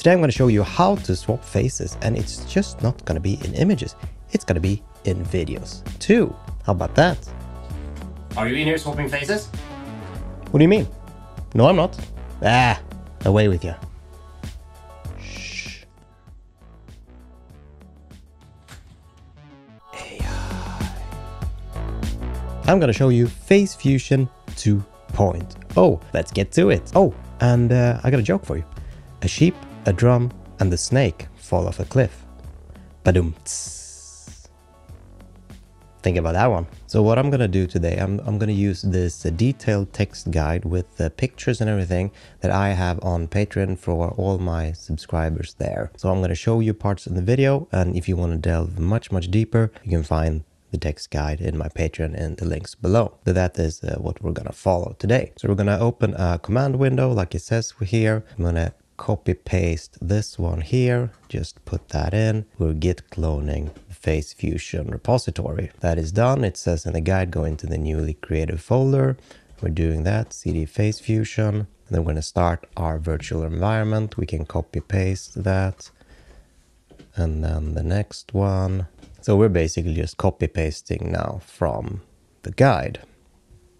Today I'm going to show you how to swap faces and it's just not going to be in images, it's going to be in videos too. How about that? Are you in here swapping faces? What do you mean? No, I'm not. Ah, away with you. Shh. AI. I'm gonna show you Face Fusion 2.0. Let's get to it. Oh, and uh, I got a joke for you. A sheep, a drum, and the snake fall off a cliff. Think about that one. So what I'm gonna do today, I'm, I'm gonna use this detailed text guide with the pictures and everything that I have on Patreon for all my subscribers there. So I'm gonna show you parts in the video and if you wanna delve much, much deeper, you can find the text guide in my Patreon in the links below. So that is uh, what we're gonna follow today. So we're gonna open a command window like it says here. I'm gonna copy paste this one here, just put that in. We're git cloning the Face Fusion repository. That is done. It says in the guide, go into the newly created folder. We're doing that, cd Face Fusion. And then we're gonna start our virtual environment. We can copy paste that. And then the next one. So we're basically just copy pasting now from the guide.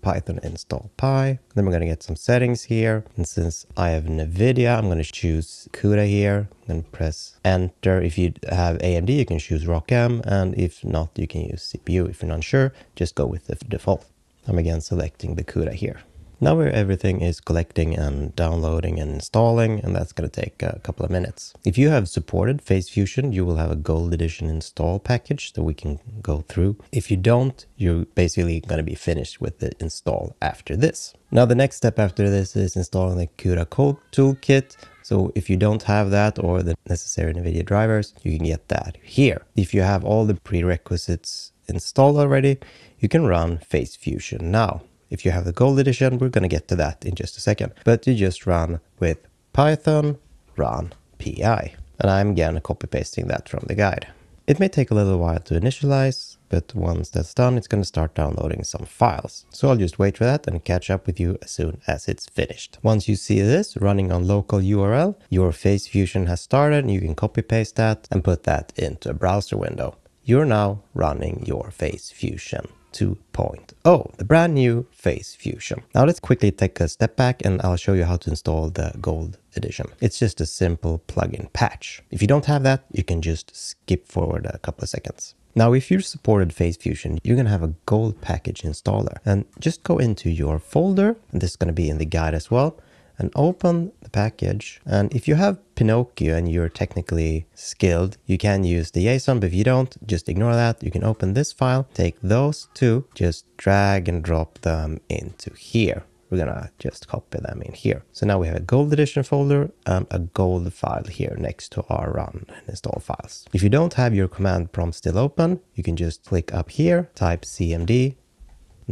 Python install Py. Then we're going to get some settings here. And since I have NVIDIA, I'm going to choose CUDA here. and press enter. If you have AMD, you can choose ROCm. And if not, you can use CPU. If you're not sure, just go with the default. I'm again selecting the CUDA here. Now where everything is collecting and downloading and installing, and that's going to take a couple of minutes. If you have supported Face Fusion, you will have a gold edition install package that we can go through. If you don't, you're basically going to be finished with the install after this. Now the next step after this is installing the CUDA Code Toolkit. So if you don't have that or the necessary NVIDIA drivers, you can get that here. If you have all the prerequisites installed already, you can run Face Fusion now. If you have the gold edition, we're going to get to that in just a second. But you just run with Python run pi. And I'm again copy pasting that from the guide. It may take a little while to initialize, but once that's done, it's going to start downloading some files. So I'll just wait for that and catch up with you as soon as it's finished. Once you see this running on local URL, your Face Fusion has started and you can copy paste that and put that into a browser window. You're now running your Face Fusion 2.0, the brand new Face Fusion. Now let's quickly take a step back and I'll show you how to install the Gold Edition. It's just a simple plugin patch. If you don't have that, you can just skip forward a couple of seconds. Now, if you're supported Face Fusion, you're going to have a gold package installer and just go into your folder. And this is going to be in the guide as well and open the package. And if you have Pinokio and you're technically skilled, you can use the JSON, but if you don't, just ignore that. You can open this file, take those two, just drag and drop them into here. We're gonna just copy them in here. So now we have a gold edition folder and a gold file here next to our run and install files. If you don't have your command prompt still open, you can just click up here, type cmd,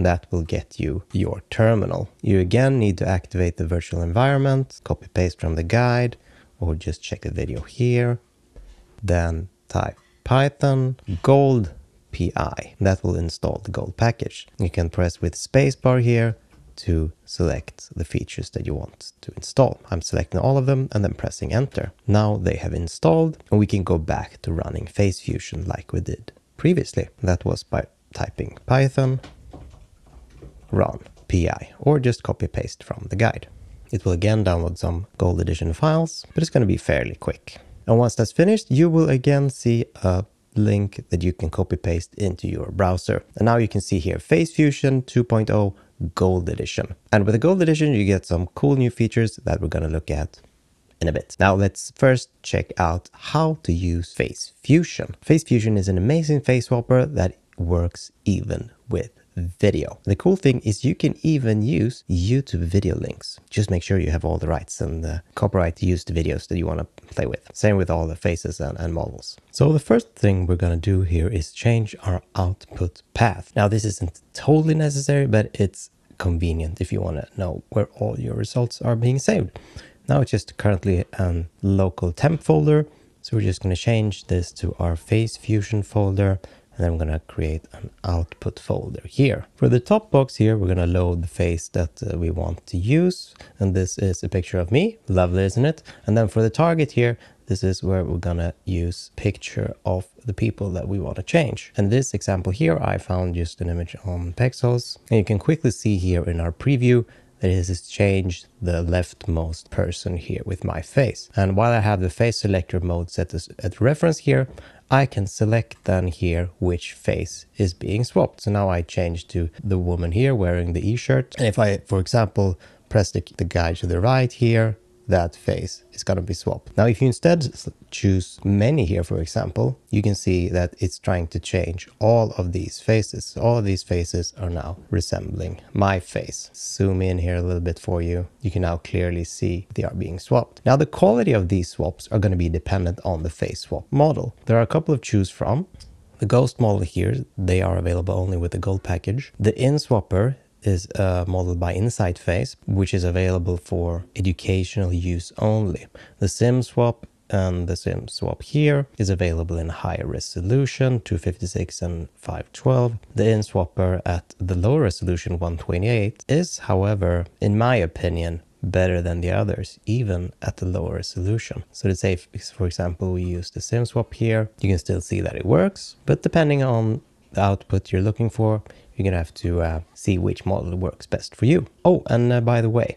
that will get you your terminal. You again need to activate the virtual environment, copy paste from the guide, or just check the video here. Then type python gold pi. That will install the gold package. You can press with spacebar here to select the features that you want to install. I'm selecting all of them and then pressing enter. Now they have installed and we can go back to running Face Fusion like we did previously. That was by typing python run pi or just copy paste from the guide. It will again download some gold edition files, but it's going to be fairly quick. And once that's finished, you will again see a link that you can copy paste into your browser. And now you can see here Face Fusion 2.0 Gold Edition. And with the Gold Edition, you get some cool new features that we're going to look at in a bit. Now let's first check out how to use Face Fusion. Face Fusion is an amazing face swapper that works even with video. The cool thing is you can even use YouTube video links. Just make sure you have all the rights and the copyright to use the videos that you want to play with. Same with all the faces and, and models. So the first thing we're going to do here is change our output path. Now this isn't totally necessary, but it's convenient if you want to know where all your results are being saved. Now it's just currently a um, local temp folder. So we're just going to change this to our Face Fusion folder and I'm going to create an output folder here. For the top box here, we're going to load the face that uh, we want to use. And this is a picture of me. Lovely, isn't it? And then for the target here, this is where we're gonna use picture of the people that we want to change. And this example here, I found just an image on Pexels. And you can quickly see here in our preview that it has changed the leftmost person here with my face. And while I have the face selector mode set as at reference here, I can select then here which face is being swapped. So now I change to the woman here wearing the e-shirt. And if I, for example, press the, the guide to the right here, that face is going to be swapped. Now, if you instead choose many here, for example, you can see that it's trying to change all of these faces. All of these faces are now resembling my face. Zoom in here a little bit for you. You can now clearly see they are being swapped. Now, the quality of these swaps are going to be dependent on the face swap model. There are a couple of choose from. The Ghost model here, they are available only with the gold package. The InSwapper is uh, modeled by InsightFace, which is available for educational use only. The SimSwap and the SimSwap here is available in higher resolution, 256 and 512. The InSwapper at the lower resolution, 128, is, however, in my opinion, better than the others, even at the lower resolution. So let's say, for example, we use the SimSwap here, you can still see that it works, but depending on the output you're looking for, you're gonna have to uh, see which model works best for you. Oh, and uh, by the way,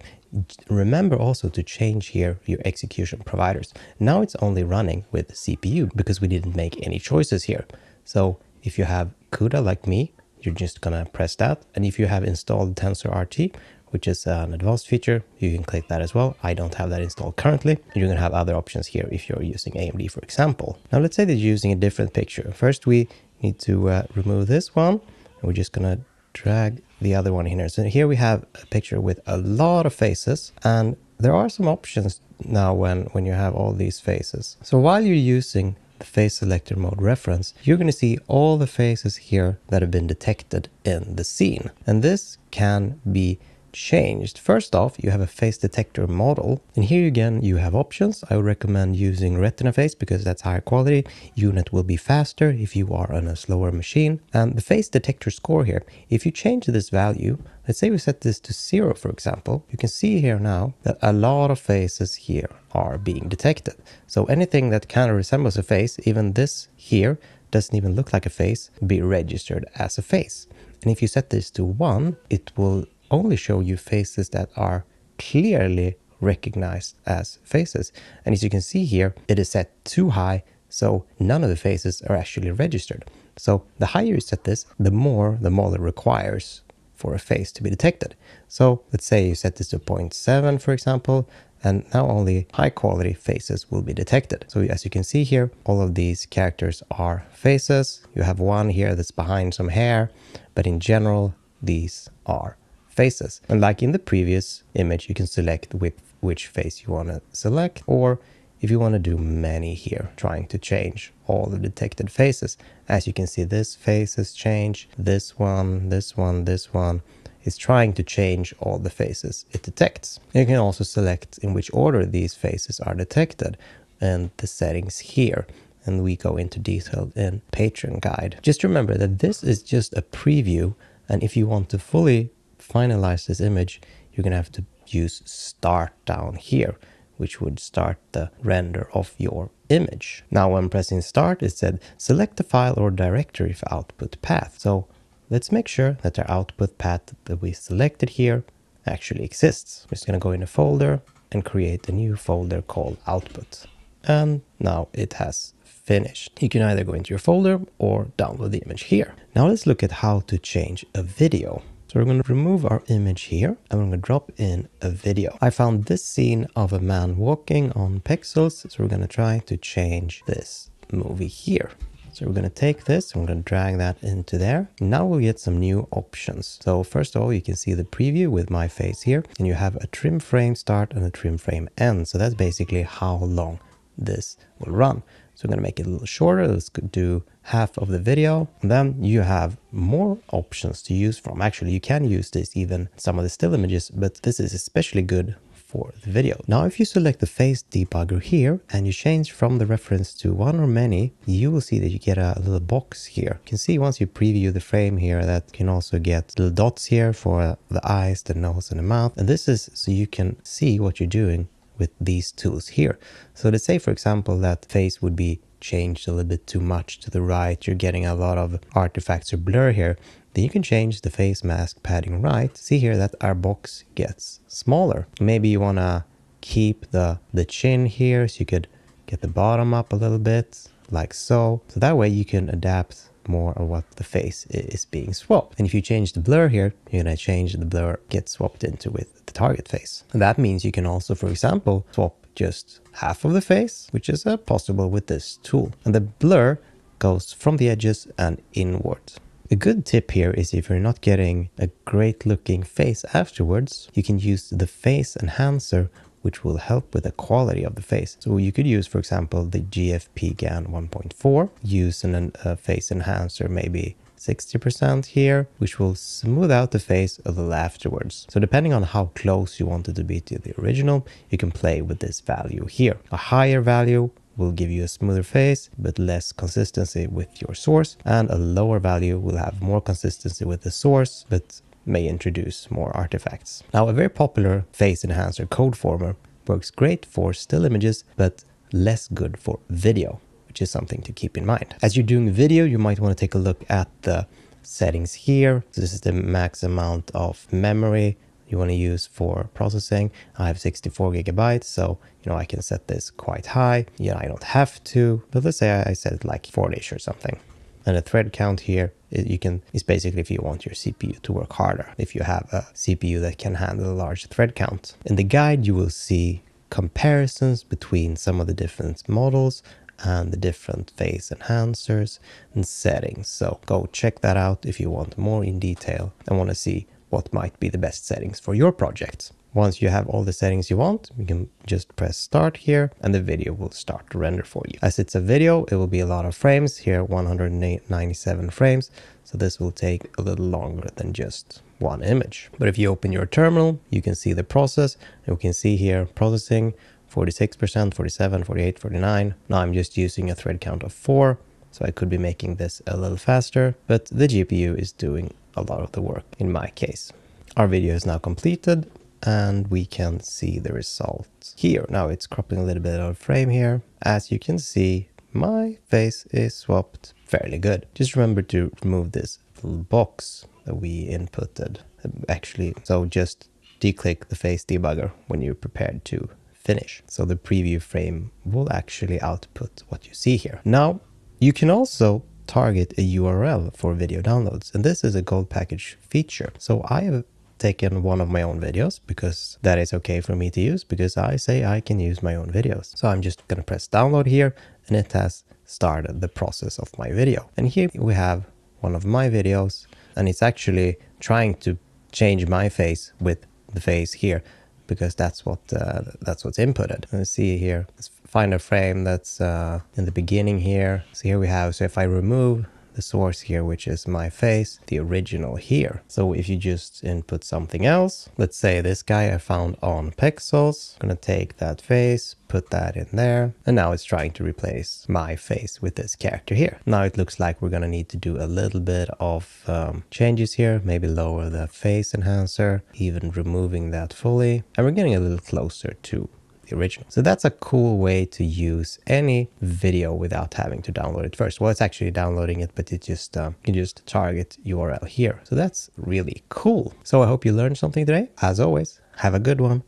remember also to change here your execution providers. Now it's only running with CPU because we didn't make any choices here. So if you have CUDA like me, you're just gonna press that. And if you have installed TensorRT, which is an advanced feature, you can click that as well. I don't have that installed currently. You're gonna have other options here if you're using AMD, for example. Now let's say that you're using a different picture. First, we need to uh, remove this one and we're just gonna drag the other one in here. So here we have a picture with a lot of faces and there are some options now when, when you have all these faces. So while you're using the face selector mode reference, you're going to see all the faces here that have been detected in the scene. And this can be changed. First off, you have a face detector model. And here again, you have options. I would recommend using Retina Face because that's higher quality. YuNet will be faster if you are on a slower machine. And the face detector score here, if you change this value, let's say we set this to zero, for example, you can see here now that a lot of faces here are being detected. So anything that kind of resembles a face, even this here, doesn't even look like a face, be registered as a face. And if you set this to one, it will only show you faces that are clearly recognized as faces. And as you can see here, it is set too high, so none of the faces are actually registered. So the higher you set this, the more the model requires for a face to be detected. So let's say you set this to 0.7, for example, and now only high quality faces will be detected. So as you can see here, all of these characters are faces. You have one here that's behind some hair, but in general, these are faces. And like in the previous image, you can select which, which face you want to select, or if you want to do many here, trying to change all the detected faces. As you can see, this face has changed, this one, this one, this one is trying to change all the faces it detects. You can also select in which order these faces are detected and the settings here and we go into detail in Patreon guide. Just remember that this is just a preview and if you want to fully finalize this image, you're going to have to use start down here, which would start the render of your image. Now when pressing start, it said select the file or directory for output path. So let's make sure that our output path that we selected here actually exists. We're just going to go in a folder and create a new folder called output. And now it has finished. You can either go into your folder or download the image here. Now let's look at how to change a video. So we're going to remove our image here and we're going to drop in a video. I found this scene of a man walking on Pexels. So we're going to try to change this movie here. So we're going to take this, and we're going to drag that into there. Now we'll get some new options. So first of all, you can see the preview with my face here, and you have a trim frame start and a trim frame end. So that's basically how long this will run. So I'm going to make it a little shorter. Let's do half of the video. And then you have more options to use from. Actually, you can use this even some of the still images, but this is especially good for the video. Now, if you select the face debugger here and you change from the reference to one or many, you will see that you get a little box here. You can see once you preview the frame here that you can also get little dots here for the eyes, the nose and the mouth. And this is so you can see what you're doing with these tools here. So let's say, for example, that face would be changed a little bit too much to the right. You're getting a lot of artifacts or blur here. Then you can change the face mask padding right. See here that our box gets smaller. Maybe you want to keep the, the chin here so you could get the bottom up a little bit like so. So that way you can adapt more of what the face is being swapped. And if you change the blur here, you're going to change the blur get swapped into with the target face. And that means you can also, for example, swap just half of the face, which is uh, possible with this tool. And the blur goes from the edges and inward. A good tip here is if you're not getting a great looking face afterwards, you can use the face enhancer which will help with the quality of the face. So you could use, for example, the GFP GAN 1.4, use an, a face enhancer maybe 60% here, which will smooth out the face a little afterwards. So depending on how close you want it to be to the original, you can play with this value here. A higher value will give you a smoother face, but less consistency with your source. And a lower value will have more consistency with the source, but may introduce more artifacts. Now, a very popular face enhancer CodeFormer works great for still images, but less good for video which is something to keep in mind. As you're doing video, you might want to take a look at the settings here. So this is the max amount of memory you want to use for processing. I have 64 gigabytes, so you know I can set this quite high. Yeah, I don't have to, but let's say I set it like 40ish or something. And the thread count here, you can is basically if you want your CPU to work harder. If you have a CPU that can handle a large thread count. In the guide, you will see comparisons between some of the different models and the different face enhancers and settings. So go check that out if you want more in detail and want to see what might be the best settings for your project. Once you have all the settings you want, you can just press start here and the video will start to render for you. As it's a video, it will be a lot of frames here, 197 frames. So this will take a little longer than just one image. But if you open your terminal, you can see the process we can see here processing 46%, 47, 48, 49. Now I'm just using a thread count of four, so I could be making this a little faster, but the GPU is doing a lot of the work in my case. Our video is now completed and we can see the results here. Now it's cropping a little bit out of frame here. As you can see, my face is swapped fairly good. Just remember to remove this little box that we inputted. Actually, so just declick the face debugger when you're prepared to finish. So the preview frame will actually output what you see here. Now, you can also target a URL for video downloads, and this is a gold package feature. So I have taken one of my own videos because that is okay for me to use because I say I can use my own videos. So I'm just gonna press download here and it has started the process of my video. And here we have one of my videos and it's actually trying to change my face with the face here because that's what uh, that's what's inputted. Let's see here. Let's find a frame that's uh, in the beginning here. So here we have. So if I remove the source here, which is my face, the original here. So if you just input something else, let's say this guy I found on Pexels, I'm gonna take that face, put that in there, and now it's trying to replace my face with this character here. Now it looks like we're gonna need to do a little bit of um, changes here, maybe lower the face enhancer, even removing that fully, and we're getting a little closer to original. So that's a cool way to use any video without having to download it first. Well, it's actually downloading it, but it just uh, you just target URL here. So that's really cool. So I hope you learned something today. As always, have a good one.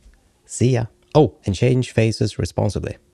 See ya. Oh, and change faces responsibly.